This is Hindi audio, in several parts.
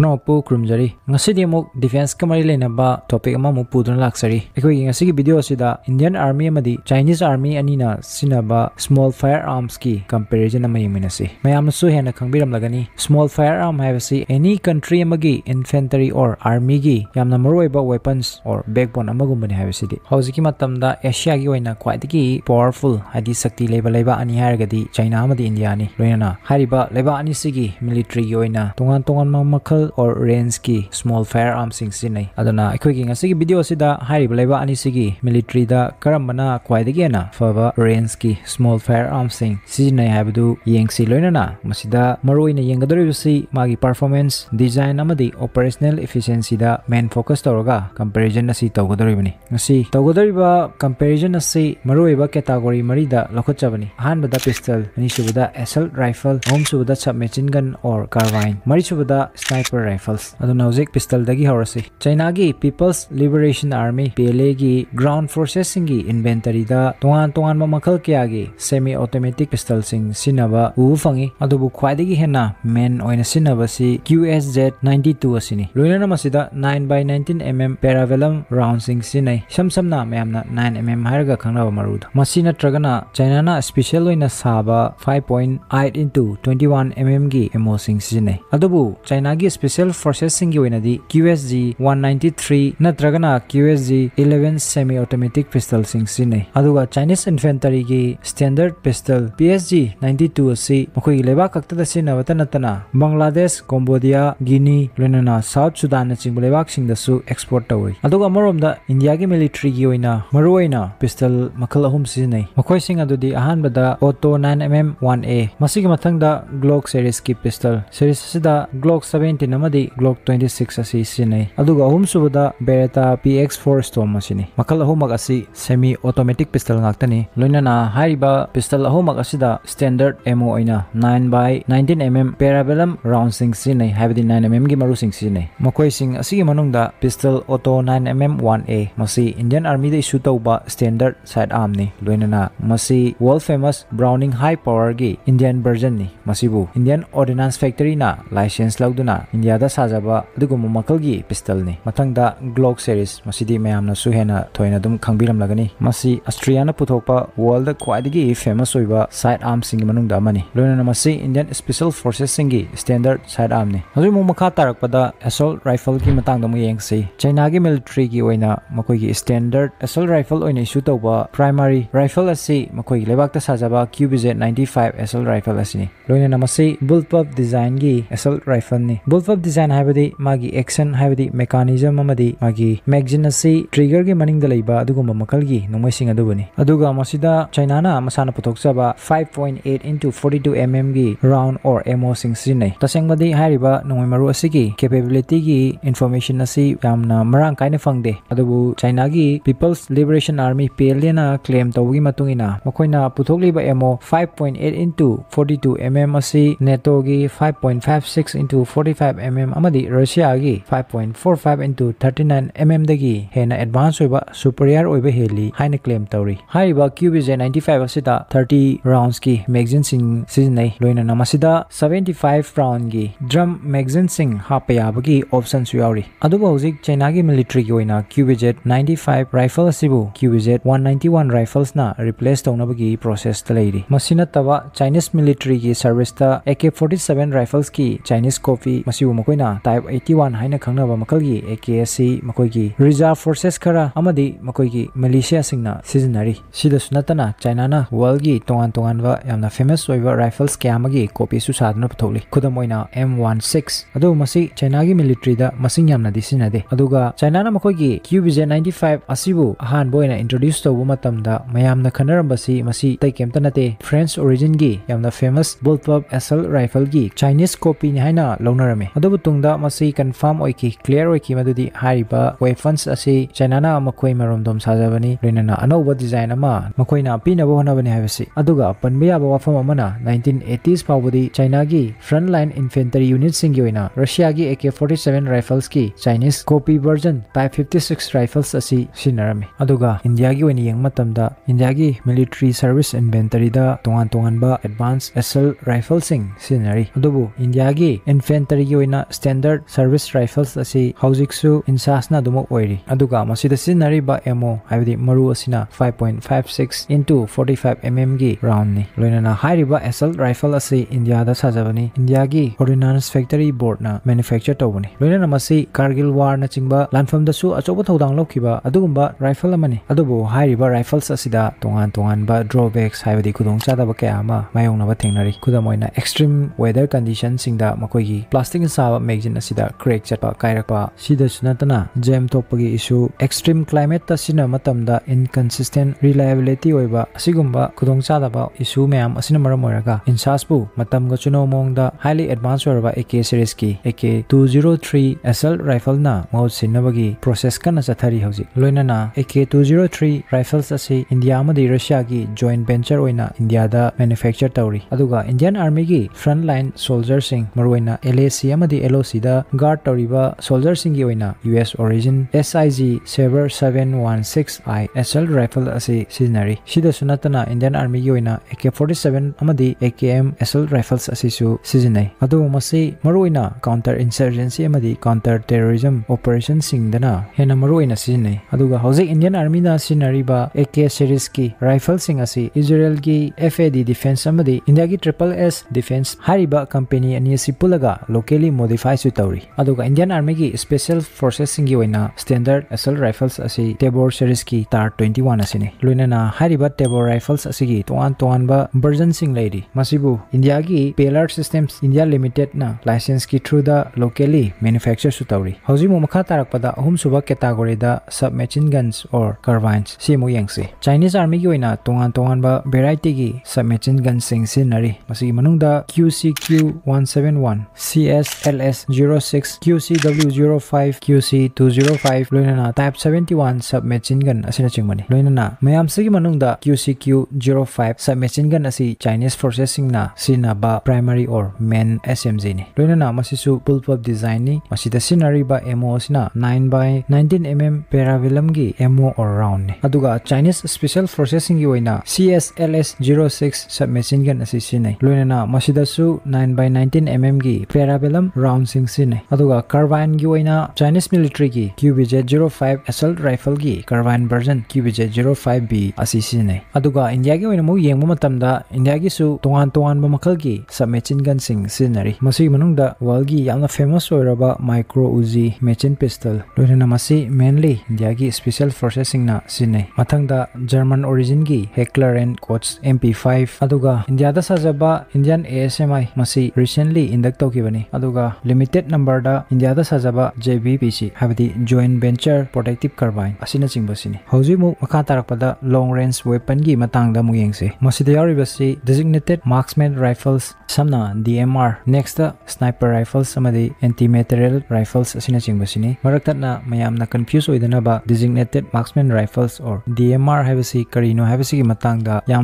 पुनः खुमजरी अमुक डिफेंस का मरी लेना टॉपिक पुदन लाक्सरी अखोगी video Indian army Chinese army Aneeb small fire arms की कंपेरिजन यमसी मैम हेन खबीरमी स्मॉल फायर आर्म है एनी कंट्री की और आर्मी की वेपन और बैकबोन गुमने है एशिया की खाई पावरफुल शक्ति अनी चाइना इंडिया लोनना लेबा अनी मिलिट्री की तोान तोान मखल rifle or range ki small firearm sing sinai adana akhoi gi ngasi video sida hairiba leba ani sigi military da karambana kwaidagi na faba range ki small firearm sing sinai habdu yengsi loina na masida maroi na yengadori si magi performance design amadi operational efficiency da main focus toroga comparison asi togodori bani ngasi togodori ba comparison asi maroi ba category mari da lokochabani ahan bada pistol ani subada assault rifle home subada submachine gun or carbine mari subada sniper caliber rifles aduna hojik pistol dagi horasi china gi people's liberation army pla gi ground forces sing gi inventory da tongan tongan ma makal kya gi semi automatic pistol sing sinaba u fangi adubu khwaidagi hena men oina sinaba si qsz 92 asini loinana masida 9 by 19 mm parabellum round sing sinai samsamna mayamna 9 mm harga khangna marud masina tragana china na special oina saba 5.8 into 21 mm gi emo sing sinai adubu china gi special special ꯐꯣꯔꯁꯦꯁꯁꯤꯡꯒꯤ ꯑꯣꯏꯅꯗꯤ QSG 193 ꯅꯠꯇ꯭ꯔꯒꯅ QSG 11 ꯁꯦꯃꯤ ꯑꯣꯇꯣꯃꯦꯇꯤꯛ ꯄꯤꯁꯇꯜꯁꯤꯡ ꯁꯤꯖꯤꯟꯅꯩ ꯑꯗꯨꯒ ꯆꯥꯏꯅꯤꯁ ꯏꯟꯐꯦꯟꯇꯔꯤꯒꯤ ꯁ꯭ꯇꯦꯟꯗꯔꯗ ꯄꯤꯁꯇꯜ PSG 92 ꯑꯁꯤ ꯃꯈꯣꯏꯒꯤ ꯂꯩꯕꯥꯛ ꯈꯛꯇꯗ ꯁꯤꯖꯤꯟꯅꯕꯇ ꯅꯠꯇꯅ ꯕꯪꯒ꯭ꯂꯥꯗꯦꯁ ꯀꯣꯝꯕꯣꯗꯤꯌꯥ ꯒꯤꯅꯤ ꯂꯣꯏꯅꯅ ꯁꯥꯎꯠ ꯁꯨꯗꯥꯟꯅꯆꯤꯡꯕ ꯂꯩꯕꯥꯛꯁꯤꯡꯗꯁꯨ ꯑꯦꯛꯁꯄꯣꯔꯠ ꯇꯧꯏ ꯑꯗꯨꯒ ꯑꯃꯔꯣꯝꯗ ꯏꯟꯗꯤꯌꯥꯒꯤ ꯃꯤꯂꯤꯇ꯭ꯔꯤꯒꯤ ꯑꯣꯏꯅ ꯃꯔꯨꯑꯣꯏꯅ ꯄꯤꯁꯇꯜ ꯃꯈꯜ ꯑꯍꯨꯝ ꯁꯤꯖꯤꯟꯅꯩ ꯃꯈꯣꯏꯁꯤꯡ ꯑꯗꯨꯗꯤ ꯑꯍꯥꯟꯕꯗ ꯑꯣꯇꯣ 9mm 1A ꯃꯁꯤꯒꯤ ꯃꯊꯪꯗ ꯒ꯭ꯂꯣꯛ ꯁꯦꯔꯤꯁꯀꯤ ꯄꯤꯁꯇꯜ ꯁꯦꯔꯤꯁ ꯑꯁꯤꯗ ꯒ꯭ꯂꯣꯛ 17 ꯑꯃ amadi Glock 26 asi adu aduga ahum subada Beretta PX4 Storm asini makal ahumak asi semi automatic pistol ngaktani loinana hariba pistol ahumak asida standard ammo aina 9 by 19 mm parabellum round sing sinai habidi 9 mm gi maru sing sinai makoi sing manung gaa, pistol auto 9 mm 1A masi Indian Army da issue tauba standard side arm ni loinana masi world famous Browning high power gi Indian version ni masibu Indian Ordnance Factory na license lauduna ꯏꯟꯗꯤꯌꯥꯗ ꯁꯥꯖꯕ ꯑꯗꯨꯒꯨꯝꯕ ꯃꯈꯜꯒꯤ ꯄꯤꯁꯇꯜꯅꯤ ꯃꯊꯪꯗ ꯒ꯭ꯂꯣꯛ ꯁꯦꯔꯤꯁ ꯃꯁꯤꯗꯤ ꯃꯌꯥꯝꯅꯁꯨ ꯍꯦꯟꯅ ꯊꯣꯏꯅ ꯑꯗꯨꯝ ꯈꯪꯕꯤꯔꯝꯂꯒꯅꯤ ꯃꯁꯤ ꯑꯁꯇ꯭ꯔꯤꯌꯥꯅ ꯄꯨꯊꯣꯛꯄ ꯋꯥꯔꯜꯗ ꯈ꯭ꯋꯥꯏꯗꯒꯤ ꯐꯦꯃꯁ ꯑꯣꯏꯕ ꯁꯥꯏꯠ ꯑꯥꯔꯝꯁꯤꯡꯒꯤ ꯃꯅꯨꯡꯗ ꯑꯃꯅꯤ ꯂꯣꯏꯅꯅ ꯃꯁꯤ ꯏꯟꯗꯤꯌꯟ ꯁ꯭ꯄꯦꯁꯤꯌꯦꯜ ꯐꯣꯔꯁꯦꯁꯁꯤꯡꯒꯤ ꯁ꯭ꯇꯦꯟꯗꯔꯠ ꯁꯥꯏꯠ ꯑꯥꯔꯝꯅꯤ ꯍꯧꯖꯤꯛ ꯑꯃꯨꯛ ꯃꯈꯥ ꯇꯥꯔꯛꯄꯗ ꯑꯦꯁꯣꯜ ꯔꯥꯏꯐꯜꯒꯤ ꯃꯇꯥꯡꯗ ꯑꯃꯨꯛ ꯌꯦꯡꯁꯤ ꯆꯩꯅꯥꯒꯤ ꯃꯤꯂꯤꯇ꯭ꯔꯤꯒꯤ ꯑꯣꯏꯅ ꯃꯈꯣꯏꯒꯤ ꯁ꯭ꯇꯦꯟꯗꯔꯠ ꯑꯦꯁꯣꯜ ꯔꯥꯏꯐꯜ ꯑꯣꯏꯅ ꯏꯁꯨ ꯇꯧꯕ ꯄ꯭ꯔꯥꯏꯃꯥꯔꯤ ꯔꯥꯏꯐꯜ ꯑꯁꯤ ꯃꯈꯣꯏꯒꯤ ꯂꯩꯕꯥꯛꯇ ꯁꯥꯖꯕ QBZ 95 ꯑꯦꯁꯣꯜ ꯔꯥꯏꯐꯜ ꯑꯁꯤꯅꯤ ꯂꯣꯏꯅꯅ ꯃꯁꯤ ꯕꯨꯜꯄꯞ ꯗꯤꯖꯥꯏꯟꯒꯤ ꯑꯦꯁꯣꯜ ꯔꯥꯏꯐꯜꯅꯤ ꯕꯨꯜꯄꯞ ꯗꯤꯖꯥꯏꯟ ꯍꯥꯏꯕꯗꯤ ꯃꯥꯒꯤ ꯑꯦꯛꯁꯟ ꯍꯥꯏꯕꯗꯤ ꯃꯦꯀꯥꯅꯤꯖꯝ ꯑꯃꯗꯤ ꯃꯥꯒꯤ ꯃꯦꯒꯖꯤꯟ ꯑꯁꯤ ꯇ꯭ꯔꯤꯒꯔꯒꯤ ꯃꯅꯤꯡꯗ ꯂꯩꯕ ꯑꯗꯨꯒꯨꯝꯕ ꯃꯈꯜꯒꯤ ꯅꯣꯡꯃꯩꯁꯤꯡ ꯑꯗꯨꯕꯨꯅꯤ ꯑꯗꯨꯒ ꯃꯁꯤꯗ ꯆꯩꯅꯥꯅ ꯃꯁꯥꯅ ꯄꯨꯊꯣꯛꯆꯕ 5.8 into 42 mm ꯒꯤ ꯔꯥꯎꯟ ꯑꯣꯔ ꯑꯦꯃꯣꯁꯤꯡ ꯁꯤꯖꯤꯟꯅꯩ ꯇꯁꯦꯡꯕꯗꯤ ꯍꯥꯏꯔꯤꯕ ꯅꯣꯡꯃꯩ ꯃꯔꯨ ꯑꯁꯤꯒꯤ ꯀꯦꯄꯦꯕꯤꯂꯤꯇꯤꯒꯤ ꯏꯟꯐꯣꯔꯃꯦꯁꯟ ꯑꯁꯤ ꯌꯥꯝꯅ ꯃꯔꯥꯡ ꯀꯥꯏꯅ ꯐꯪꯗꯦ ꯑꯗꯨꯕꯨ ꯆꯩꯅꯥꯒꯤ peoples liberation army PLA claim ꯇꯧꯕꯒꯤ ꯃꯇꯨꯡꯏꯟꯅ ꯃꯈꯣꯏꯅ ꯄꯨꯊꯣꯛꯂꯤꯕ ꯑꯦꯃꯣ 5.8 into 42 mm ꯑꯁꯤ ꯅꯦꯇꯣꯒꯤ 5.56 into 45 mm amadi russia gi 5.45 into 39mm dagi hena advance oiba superior oiba heli haina claim tawri haiba qbz 95 asida 30 rounds ki magazine sing sizinai loina namasida 75 round gi drum magazine sing hapayaba gi option su yauri aduba hojik china gi military gi oina qbz 95 rifle asibu qbz 191 rifles na replace tawnaba gi process ta leiri masina tawa chinese military gi service ta ak 47 rifles ki chinese copy masi ꯃꯁꯤꯕꯨ ꯃꯈꯣꯏꯅ ꯇꯥꯏꯞ 81 ꯍꯥꯏꯅ ꯈꯪꯅꯕ ꯃꯈꯜꯒꯤ AK ꯑꯁꯤ ꯃꯈꯣꯏꯒꯤ ꯔꯤꯖꯥꯔꯚ ꯐꯣꯔꯁꯦꯁ ꯈꯔ ꯑꯃꯗꯤ ꯃꯈꯣꯏꯒꯤ ꯃꯤꯂꯤꯁꯤꯌꯥꯁꯤꯡꯅ ꯁꯤꯖꯤꯟꯅꯔꯤ ꯁꯤꯗꯁꯨ ꯅꯠꯇꯅ ꯆꯩꯅꯥꯅ ꯋꯥꯔꯜꯒꯤ ꯇꯣꯉꯥꯟ ꯇꯣꯉꯥꯟꯕ ꯌꯥꯝꯅ ꯐꯦꯃꯁ ꯑꯣꯏꯕ ꯔꯥꯏꯐꯜꯁ ꯀꯌꯥ ꯑꯃꯒꯤ ꯀꯣꯄꯤꯁꯨ ꯁꯥꯗꯨꯅ ꯄꯨꯊꯣꯛꯂꯤ ꯈꯨꯗꯝ ꯑꯣꯏꯅ M16 ꯑꯗꯨꯕꯨ ꯃꯁꯤ ꯆꯩꯅꯥꯒꯤ ꯃꯤꯂꯤꯇ꯭ꯔꯤꯗ ꯃꯁꯤꯡ ꯌꯥꯝꯅꯗꯤ ꯁꯤꯖꯤꯟꯅꯗꯦ ꯑꯗꯨꯒ ꯆꯩꯅꯥꯅ ꯃꯈꯣꯏꯒꯤ QBZ 95 ꯑꯁꯤꯕꯨ ꯑꯍꯥꯟꯕ ꯑꯣꯏꯅ ꯏꯟꯇ꯭ꯔꯣꯗ꯭ꯌꯨꯁ ꯇꯧꯕ ꯃꯇꯝꯗ ꯃꯌꯥꯝꯅ ꯈꯟꯅꯔꯝꯕꯁꯤ ꯃꯁꯤ ꯑꯇꯩ ꯀꯩꯝꯇ ꯅꯠꯇꯦ ꯐ꯭ꯔꯦꯟꯆ ꯑꯣꯔꯤꯖꯤꯟꯒꯤ ꯌꯥꯝꯅ ꯐꯦꯃꯁ ꯕꯨꯜꯄꯞ ꯑꯦꯁꯜ ꯔꯥꯏꯐꯜꯒꯤ ꯆꯥꯏꯅꯤꯁ ꯀꯣꯄꯤꯅꯤ ꯍꯥꯏꯅ ꯂꯧꯅꯔꯝꯃꯤ ꯑꯗꯨꯕꯨ ꯇꯨꯡꯗ ꯃꯁꯤ ꯀꯟꯐꯥꯔꯝ ꯑꯣꯏꯈꯤ ꯀ꯭ꯂꯤꯌꯔ ꯑꯣꯏꯈꯤ ꯃꯗꯨꯗꯤ ꯍꯥꯏꯔꯤꯕ ꯋꯦꯐꯟꯁ ꯑꯁꯤ ꯆꯩꯅꯥꯅ ꯃꯈꯣꯏ ꯃꯔꯣꯝꯗꯣꯝ ꯁꯥꯖꯕꯅꯤ ꯂꯣꯏꯅꯅ ꯑꯅꯧꯕ ꯗꯤꯖꯥꯏꯟ ꯑꯃ ꯃꯈꯣꯏꯅ ꯄꯤꯅꯕ ꯍꯣꯠꯅꯕꯅꯤ ꯍꯥꯏꯕꯁꯤ ꯑꯗꯨꯒ ꯄꯟꯕ ꯌꯥꯕ ꯋꯥꯐꯝ ꯑꯃꯅ 1980s ꯐꯥꯎꯕꯗꯤ ꯆꯩꯅꯥꯒꯤ ꯐ꯭ꯔꯟꯠ ꯂꯥꯏꯟ ꯏꯟꯐꯦꯟꯇꯔꯤ ꯌꯨꯅꯤꯠꯁꯤꯡꯒꯤ ꯑꯣꯏꯅ ꯔꯁꯤꯌꯥꯒꯤ AK-47 ꯔꯥꯏꯐꯜꯁꯀꯤ Chinese copy version type 56 rifles ꯑꯁꯤ ꯁꯤꯖꯤꯟꯅꯔꯝꯃꯤ ꯑꯗꯨꯒ ꯏꯟꯗꯤꯌꯥꯒꯤ ꯑꯣꯏꯅ ꯌꯦꯡꯕ ꯃꯇꯝꯗ ꯏꯟꯗꯤꯌꯥꯒꯤ ꯃꯤꯂꯤꯇ꯭ꯔꯤ ꯁꯔꯚꯤꯁ ꯏꯟꯚꯦꯟꯇꯔꯤꯗ ꯇꯣꯉꯥꯟ ꯇꯣꯉꯥꯟꯕ ꯑꯦꯗꯚꯥꯟꯁ ꯑꯦꯁꯜ ꯔꯥꯏꯐꯜꯁꯤꯡ ꯁꯤꯖꯤꯟꯅꯔꯤ ꯑꯗꯨꯕꯨ ꯏꯟꯗꯤꯌꯥꯒꯤ ꯏꯟꯐꯦꯟꯇꯔꯤꯒꯤ ꯑꯣꯏꯅ ꯑꯣꯏꯅ ꯁ꯭ꯇꯦꯟꯗꯔꯗ ꯁꯔꯚꯤꯁ ꯔꯥꯏꯐꯜꯁ ꯑꯁꯤ ꯍꯧꯖꯤꯛꯁꯨ ꯏꯟꯁꯥꯁꯅ ꯑꯗꯨꯃꯛ ꯑꯣꯏꯔꯤ ꯑꯗꯨꯒ ꯃꯁꯤꯗ ꯁꯤꯖꯤꯟꯅꯔꯤꯕ ꯑꯦꯝꯑꯣ ꯍꯥꯏꯕꯗꯤ ꯃꯔꯨ ꯑꯁꯤꯅ 5.56 into 45 mm ꯒꯤ ꯔꯥꯎꯟꯅꯤ ꯂꯣꯏꯅꯅ ꯍꯥꯏꯔꯤꯕ ꯑꯦꯁꯜ ꯔꯥꯏꯐꯜ ꯑꯁꯤ ꯏꯟꯗꯤꯌꯥꯗ ꯁꯥꯖꯕꯅꯤ ꯏꯟꯗꯤꯌꯥꯒꯤ ꯑꯣꯔꯗꯤꯅꯥꯟꯁ ꯐꯦꯛꯇꯔꯤ ꯕꯣꯔꯗꯅ ꯃꯦꯅꯨꯐꯦꯛꯆꯔ ꯇꯧꯕꯅꯤ ꯂꯣꯏꯅꯅ ꯃꯁꯤ ꯀꯥꯔꯒꯤꯜ ꯋꯥꯔꯅꯆꯤꯡꯕ ꯂꯥꯟꯐꯝꯗꯁꯨ ꯑꯆꯧꯕ ꯊꯧꯗꯥꯡ ꯂꯧꯈꯤꯕ ꯑꯗꯨꯒꯨꯝꯕ ꯔꯥꯏꯐꯜ ꯑꯃꯅꯤ ꯑꯗꯨꯕꯨ ꯍꯥꯏꯔꯤꯕ ꯔꯥꯏꯐꯜꯁ ꯑꯁꯤꯗ ꯇꯣꯉꯥꯟ ꯇꯣꯉꯥꯟꯕ ꯗ꯭ꯔꯣꯕꯦꯛꯁ ꯍꯥꯏꯕꯗꯤ ꯈꯨꯗꯣꯡꯆꯥꯗꯕ ꯀꯌꯥ ꯑꯃ ꯃꯥꯌꯣꯛꯅꯕ ꯊꯦꯡꯅꯔꯤ ꯈꯨꯗꯝ ꯑꯣꯏꯅ ꯑꯦꯛꯁꯇ꯭ꯔꯤꯝ ꯋꯦꯗꯔ ꯀꯟꯗꯤꯁꯟꯁꯤꯡꯗ ꯃꯈꯣꯏꯒꯤ ꯄ꯭ꯂꯥꯁꯇꯤꯛ साबा असिदा क्रैक सिदसु नतना जेम थोपगी इशू एक्सट्रीम क्लाइमेट तसिना मतमदा इनकंसिस्टेंट रिलायबिलिटी ओइबा असिगुम्बा खुदोंग चादबा इशू मैम असिना मरम ओइरगा इंसासबु मतमगा चुनो मोंगदा हाईली एडवांस ओइरबा AK series की AK 203 SL rifle na maut sinabagi process kana chathari hauji loinana AK 203 rifles asi India amadi Russia gi joint venture oina India da manufacture tawri aduga Indian army gi front line soldier sing maroina LAC amadi LOC da guard tawriba soldier sing gi oina US origin SIG Saber 716I SL rifle asi sizinari sida sunatana Indian army gi oina AK47 amadi AKM SL rifles asi su sizinai adu masi maroina counter insurgency amadi counter terrorism operation singdana hena maroina sizinai aduga hauzik Indian army na sinariba AK series ki rifle sing asi Israel gi FAD defense amadi India gi triple S defense hariba company ani si pulaga locally modify su tawri aduga modify से तौरी इंडियन आर्मी की special forces standard assault rifles Tavor series की तार ट्वेंटी वन लुनना टेबोर राइफल्स की तोान तोान बर्जन लेरी इंडिया की पेलर सिस्टम इंडिया लिमिटेड न लाइसेंस की थ्रू द लोकली मेनुफेक्चर से तौरी हजी मुखा तारकद अहम सूब केटागोरीद सब मेचिन गन्स और कर्वाइन्स यंगे चाइनीज़ आर्मी की तोान तोान वेराइटी की सब मेचिन गन्स सिरी Q C Q one seven one C S LS06QCW05QC205 ꯂꯣꯏꯅꯅ Type 71 submachine ꯑꯁꯤꯅꯆꯤꯡꯕꯅꯤ ꯂꯣꯏꯅꯅ ꯃꯌꯥꯝꯁꯤꯒꯤ ꯃꯅꯨꯡꯗ QCQ05 submachine gun ꯑꯁꯤ Chinese forces ꯁꯤꯡꯅ ꯁꯤꯖꯤꯟꯅꯕ primary or main SMG ꯅꯤ ꯂꯣꯏꯅꯅ ꯃꯁꯤꯁꯨ bullpup design ꯅꯤ ꯃꯁꯤꯗ ꯁꯤꯖꯤꯟꯅꯔꯤꯕ ammo ꯑꯁꯤꯅ 9x19mm paravilumꯒꯤ ammo or round ꯅꯤ ꯑꯗꯨꯒ Chinese special forces ꯁꯤꯡꯒꯤ ꯑꯣꯏꯅ CSLS06 submachine gun ꯑꯁꯤ ꯁꯤꯖꯤꯟꯅꯩ ꯂꯣꯏꯅꯅ ꯃꯁꯤꯗꯁꯨ 9x19mm ꯒꯤ paravilum राउंड सिंह कर्वाइन की चाइनीस मिलिट्री की Q B Z zero five assault rifle की carbine version Q B Z zero five B असने India की इंडिया की तोान तोब मल की सबमेचिन गनरी वर्ल्ड की फ़ेमस हो micro Uzi machine pistol mainly India की स्पेशल फोर्सेस जर्मन ओरिजिन की Heckler and Koch M P five India साजब Indian A S M I recently induct तौकीबनी limited number India सजा J B P C joint venture protective carbine चिंबा तरपद लॉन्ग रेंज वेपन की मांगे डिजिग्नेटेड मार्क्समैन राइफल्स सामना D M R next sniper rifles anti material rifles ma'am confuse होना डिजिग्नेटेड मार्क्समैन राइफल्स और डी एम आर है कहींनो है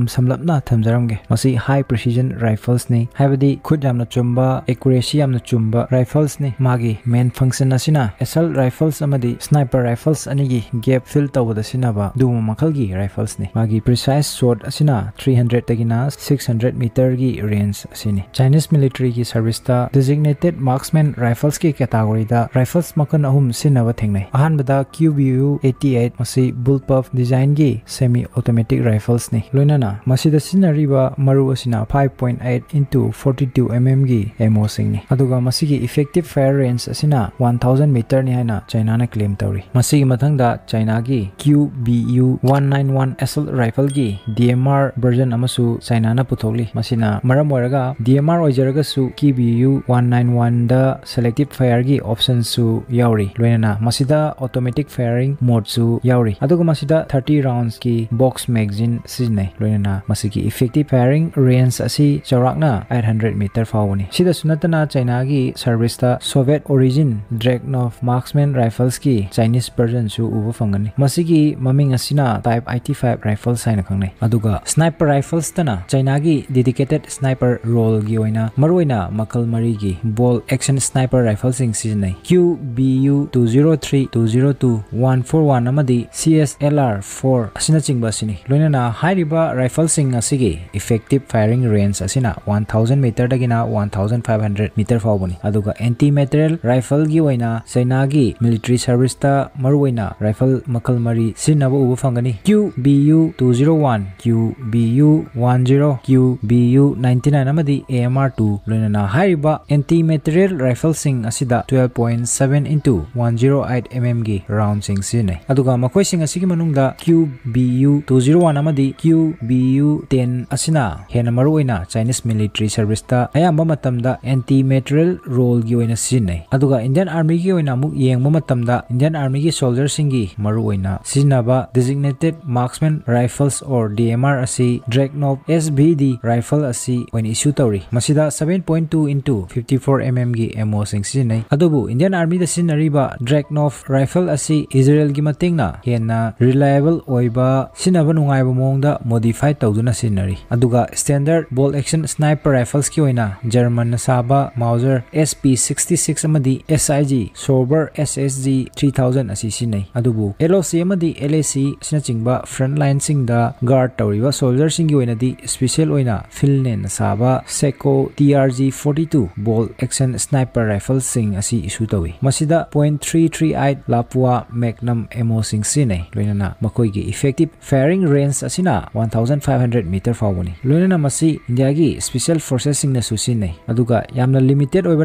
समलपना थमजरमे हाई प्रसीजन राइफल्स ने खुद चुम एकुरेसी चुम राइफल्स ने मागी मेन फ़ंक्शन असिना एसल राइफल्स स्नाइपर राइफल्स अनेगी गैप फिल तब दुम मखल की राइफल्स ने मागी प्रिसाइस शॉट असिना 300 हंड्रेड तकना सिक्स मीटर की रेंज असिनी चाइनीस मिलिट्री की सर्विस डिजिग्नेटेड मार्क्समैन राइफल्स की कैटागोरी राइफल्स मकन अहम सिनब थे Ahmad Q B U eighty eight मसी बुलपफ डिज़ाइन की सेमी ऑटोमेटिक राइफल्स ने लोनना सिनरीबा मरु असिना 5.8 point eight into forty two M M की एमओ सिंह ने इफ़ेक्टिव फायर रेंज असन मीटर ने चाइना ने क्लेम तौरी मथंग चाइना की Q B U one nine one assault rifle की D M R version China ने पुथोली डी एम आर होजरगू की B U one nine one selective fire की ऑप्शन लोनना ऑटोमेटिक फायरिंग मोडरी थर्टी राउंड की बॉक्स मेगजीन सिजने लोनना इफ़ेक्टिव फायरिंग रेंज अ चौराना एट हंड्रेड मीटर फावनी चाइना की ta soviet origin dragunov marksman rifles ki chinese version su uba fangani masigi maming asina type 85 rifles haina khangnai aduga sniper rifles tana china gi dedicated sniper role gi oina maroina makal mari gi ball action sniper rifles sing siznai QBU 203 202 141 amadi CSLR 4 asina chingba sini loina loinana hairiba rifle sing asigi effective firing range asina 1000 meter dagina 1500 meter fawbani ꯇꯧꯒꯅꯤ ꯑꯗꯨꯒ ꯑꯦꯟꯇꯤ ꯃꯦꯇꯔꯤꯌꯦꯜ ꯔꯥꯏꯐꯜꯒꯤ ꯑꯣꯏꯅ ꯁꯦꯅꯥꯒꯤ ꯃꯤꯂꯤꯇꯔꯤ ꯁꯔꯚꯤꯁꯇ ꯃꯔꯨꯑꯣꯏꯅ ꯔꯥꯏꯐꯜ ꯃꯈꯜ ꯃꯔꯤ ꯁꯤꯖꯤꯟꯅꯕ ꯎꯕ ꯐꯪꯒꯅꯤ Q B U two zero one Q B U one zero Q B U ninety nine ꯑꯃꯗꯤ ꯑꯦ ꯑꯦꯝ ꯑꯥꯔ ꯇꯨ ꯂꯣꯏꯅꯅ ꯍꯥꯏꯔꯤꯕ ꯑꯦꯟꯇꯤ ꯃꯦꯇꯔꯤꯌꯦꯜ ꯔꯥꯏꯐꯜꯁꯤꯡ ꯑꯁꯤꯗ twelve point seven into one zero eight M ꯑꯦꯝꯒꯤ ꯔꯥꯎꯟꯁꯤꯡ ꯁꯤꯖꯤꯟꯅꯩ ꯑꯗꯨꯒ ꯃꯈꯣꯏꯁꯤꯡ ꯑꯁꯤꯒꯤ ꯃꯅꯨꯡꯗ Q B U two zero one ꯑꯃꯗꯤ ꯀ꯭ꯌꯨ ꯕꯤ ꯌꯨ ꯇꯦꯟ ꯑꯁꯤꯅ ꯍꯦꯟꯅ ꯃꯔꯨꯑꯣꯏꯅ ꯆꯥꯏꯅꯤꯁ ꯃꯤꯂꯤꯇꯔꯤ ꯁꯔꯚꯤꯁꯇ ꯑꯌꯥꯝꯕ ꯃꯇꯝꯗ ꯑꯦꯟꯇꯤ ꯃꯦꯇꯔꯤꯌꯦꯜ ꯔꯣꯜꯒꯤ ꯑꯣꯏꯅ ꯁꯤꯖꯤꯟꯅꯩ ꯑꯗꯨꯒ ꯏꯟꯗꯤꯌꯟ ꯑꯥꯔꯃꯤꯒꯤ ꯑꯣꯏꯅ ꯑꯃꯨꯛ ꯌꯦꯡꯕ ꯃꯇꯝꯗ ꯏꯟꯗꯤꯌꯟ ꯑꯥꯔꯃꯤꯒꯤ ꯁꯣꯜꯖꯔꯁꯤꯡꯒꯤ ꯃꯔꯨ ꯑꯣꯏꯅ ꯁꯤꯖꯤꯟꯅꯕ designated marksman rifles or D M R ꯑꯁꯤ Dragunov S V D rifle ꯑꯁꯤ ꯑꯣꯏꯅ ꯏꯁꯨ ꯇꯧꯔꯤ ꯃꯁꯤꯗ seven point two into fifty four M ꯑꯦꯝꯒꯤ ꯑꯦꯃꯣꯁꯤꯡ ꯁꯤꯖꯤꯟꯅꯩ ꯑꯗꯨꯕꯨ ꯏꯟꯗꯤꯌꯟ ꯑꯥꯔꯃꯤꯗ ꯁꯤꯖꯤꯟꯅꯔꯤꯕ ꯗ꯭ꯔꯦꯛꯅꯣꯞ ꯔꯥꯏꯐꯜ ꯑꯁꯤ ꯏꯖꯔꯦꯜꯒꯤ ꯃꯇꯦꯡꯅ ꯍꯦꯟꯅ ꯔꯤꯂꯥꯏꯕꯜ ꯑꯣꯏꯕ ꯁꯤꯖꯤꯟꯅꯕ ꯅꯨꯡꯉꯥꯏꯕ ꯃꯑꯣꯡꯗ ꯃꯣꯗꯤꯐꯥꯏ ꯇꯧꯗꯨꯅ ꯁꯤꯖꯤꯟꯅꯔꯤ ꯑꯗꯨꯒ ꯁ꯭ꯇꯦꯟꯗꯔꯠ ꯕꯣꯜ ꯑꯦꯛꯁꯟ ꯁ꯭ꯅꯥꯏꯄꯔ ꯔꯥꯏꯐꯜꯁꯀꯤ ꯑꯣꯏꯅ ꯖꯔꯃꯟꯅ ꯁꯥꯕ ꯃꯥꯎꯖꯔ SP66 ꯑꯃꯗꯤ SIG Sober SSG 3000 ꯑꯁꯤ ꯁꯤꯖꯤꯟꯅꯩ ꯑꯗꯨꯕу LOC ꯑꯃꯗꯤ LAC ꯑꯁꯤꯅꯆꯤꯡꯕ ꯐ꯭ꯔꯟꯠ ꯂꯥꯏꯟꯁꯤꯡꯗ ꯒꯥꯔꯗ ꯇꯧꯔꯤꯕ ꯁꯣꯜꯖꯔꯁꯤꯡꯒꯤ ꯑꯣꯏꯅꯗꯤ ꯁ꯭ꯄꯤꯁꯦꯜ ꯑꯣꯏꯅ ꯐꯤꯜꯅꯦꯟꯅ ꯁꯥꯕ Seco TRG 42 bolt action sniper ꯔꯥꯏꯐꯜꯁꯤꯡ ꯑꯁꯤ ꯏꯁꯨ ꯇꯧꯏ ꯃꯁꯤꯗ point three three eight Lapua magnum ꯑꯦꯃꯣꯁꯤꯡ ꯁꯤꯖꯤꯟꯅꯩ ꯂꯣꯏꯅꯅ ꯃꯈꯣꯏꯒꯤ ꯏꯐꯦꯛꯇꯤꯞ ꯐꯥꯏꯔꯤꯡ ꯔꯦꯟꯖ ꯑꯁꯤꯅ 1500 ꯃꯤꯇꯔ ꯐꯥꯎꯕꯅꯤ ꯂꯣꯏꯅꯅ ꯃꯁꯤ ꯏꯟꯗꯤꯌꯥꯒꯤ ꯁ꯭ꯄꯤꯁꯦꯜ ꯐꯣꯔꯁꯦꯁꯁꯤꯡꯅꯁꯨ ꯁꯤꯖꯤꯟꯅꯩ ꯑꯗꯨꯒ ꯌꯥꯝꯅ ꯂꯤꯃꯤꯇꯦꯗ ꯑꯣꯏꯕ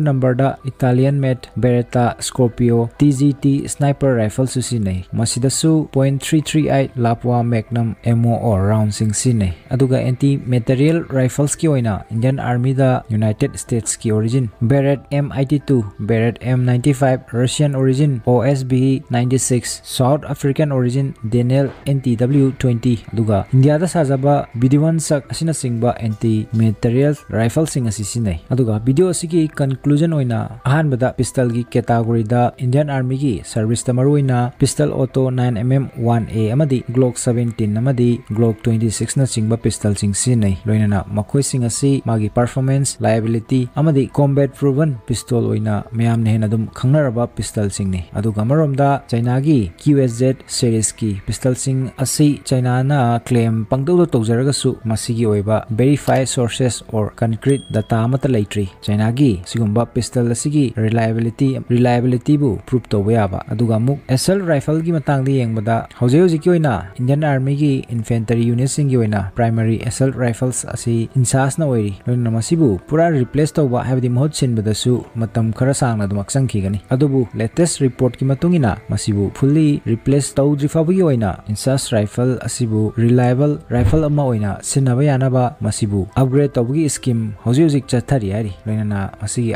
italian made beretta scorpio tgt sniper rifle susinai masida su .338 lapua magnum ammo or round sing sinai aduga anti material rifles ki oina indian army da united states ki origin beret m82 beret m95 russian origin osb 96 south african origin daniel ntw20 aduga india da sajaba bd1 sak asina singba anti material rifle sing asi sinai aduga video asigi conclusion oina ahan bada pistol gi category da indian army conclusion अहब pistol की कैटागोरी इंडियन आर्मी की service pistol auto nine M M one A Glock seventeen Glock twenty six pistol लोनना मखोई performance reliability combat proven pistol मैं हेन खब पिस्टल चाइना की क्यू एस जेड सीरीज़ की पिस्टल चाइना क्लेम पादू तौजरगू वेरीफाइड सोर्सेस और कंक्रीट दाता लेट्री चाइना की पिस्टल रिलायबिलिटी रिलायबिलिटी प्रूफ तब यहाँ एस एल राइफल की मांगद इंडियन आर्मी की इनफेंटरी यूनिट की प्राइमरी एस एल राइफल्स इंसासना पूरा रिप्लेस तब है महुत सिंबदूम खर सा चंखीगनी लेटेस्ट रिपोर्ट की फुली रिप्लेस तौद्रीफा की इंसास राइफल रिलायबल राइफल सिंब यानबू अपग्रेड तब की स्कीम हजी चतरी है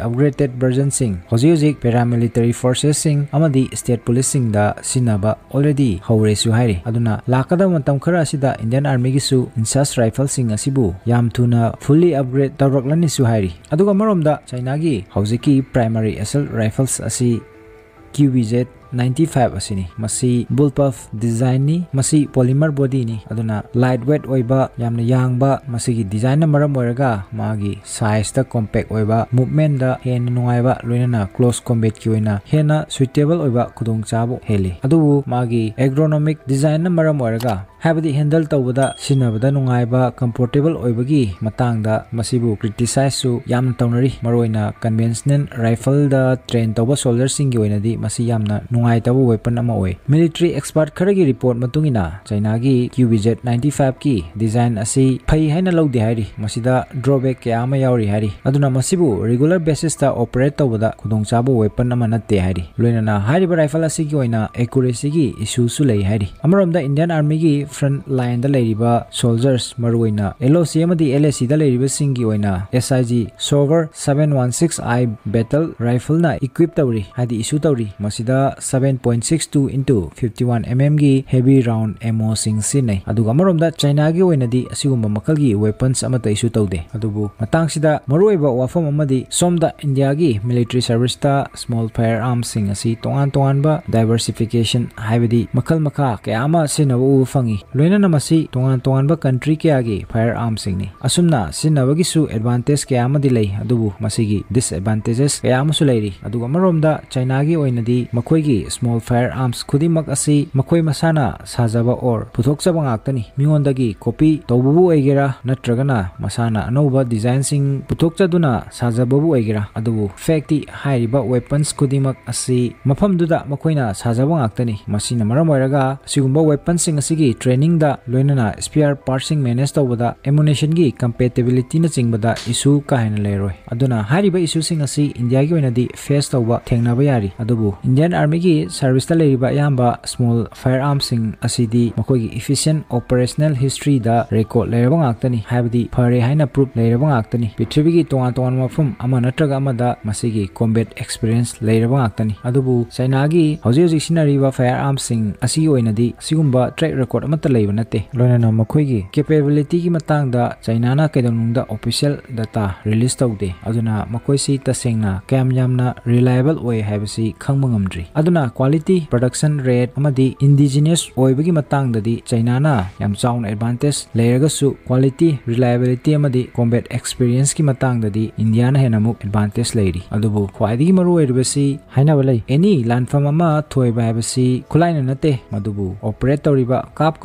upgraded version sing hoji hoji paramilitary forces sing amadi state police sing da sinaba already haure su hairi aduna lakada mantam khara asida indian army gi su insas rifle sing asibu yam tuna fully upgrade tarok lani su hairi aduga maromda china gi hoji ki primary assault rifles asi qvz insas rifle sing asibu yam thuna fully upgrade tawraklani su hari aduga maromda china gi hoje ki primary SL rifles asi QBZ 95 asini masi bullpuff design ni masi polymer body ni aduna lightweight oiba yamna yangba masi gi design na maram oiraga magi size ta compact oiba movement da hen nungaiba loinana close combat ki oina hena suitable oiba khudong chabu heli adu magi ergonomic design na maram oiraga हैबदी हेंडल तौद सिब कंफोटेबल होबू क्रिटिसाइसु याम तौनरी कन्वेंशनल राइफल ट्रेन तब सोलजर की नाइट वेपन मिलिट्री एक्सपर्ट खर की रिपोर्ट चाइना की Q B Z ninety five की डिज़ाइन फई है लौदे है ड्रॉबेक क्या रेगुलर बेसीस ओपरेट तब खुदचाब वेपन नए लोनना राइफल अकुरेसी की इश्यूसु लेरी इंडियन आर्मी की LOC amadi LAC da leiriba singi oina SIG Sover 716i battle rifle na equip tawri hadi issue tawri masida 7.62 into 51 mm gi heavy round ammo sing sinai aduga maromda China gi oinadi asigumba makal gi weapons amata issue tawde adubu matang sida maruiba wafam amadi somda India gi military service ta small firearms sing asi tongan tongan ba diversification haibadi makal maka kaya ama sinabu fangi लोइनना मसी तोंगान तोंगानबा कंट्री कयागी फायर आर्म सिंगनी असुमना एडवांटेज कया कया मरोमदा चाइनागी ओइनदी मखोइगी स्मॉल फायर आर्म्स मखोइ मसाना साजबा और मियोंदगी कॉपी तौबबु ओइगेरा नत्रगना मसाना अनौबा डिज़ाइन साजबबु ओइगेरा अदुबु फैक्टी हाइरिबा वेपन्स खुदिमक असि मफमदुदा मखोइना ट्रेनिंग लोनना स्पीयर पार्सिंग मेनेज तब एमुनेशन की कंपेटेबिलिटी नीबद इश्यू कहना लेर इश्यूसिंग इंडिया की फेस तब थेना यारी इंडियन आर्मी की सर्विस अब small fire arm efficient operational history record लेरबनी फरें हैं प्रूफ लेरबनी पृथ्वी की तोा तोान मौम नगमी कॉम्बेट एक्सपीरियंस लेरबनी चाइना की फायर आर्म सिंह ट्रेक रेकॉर्ड लोनेखी केपेबिलिटी की मांग चाइना कईदा ऑफिशल डाटा रिलीज़ तौदे तसेना कैम रिलायबल है खब्री क्वालिटी प्रोडक्शन रेट इंडिजीनियसंगी चाइना चाउन एडवांटेज लेरगू क्वालिटी रिलायबिलिटी कॉम्बेट एक्सपीरियंस की मांगी इंडिया हेन एडवांटेज लेरी खाई की हैनी लाफम थोब है खुलाने नाते ऑपरेट तौर का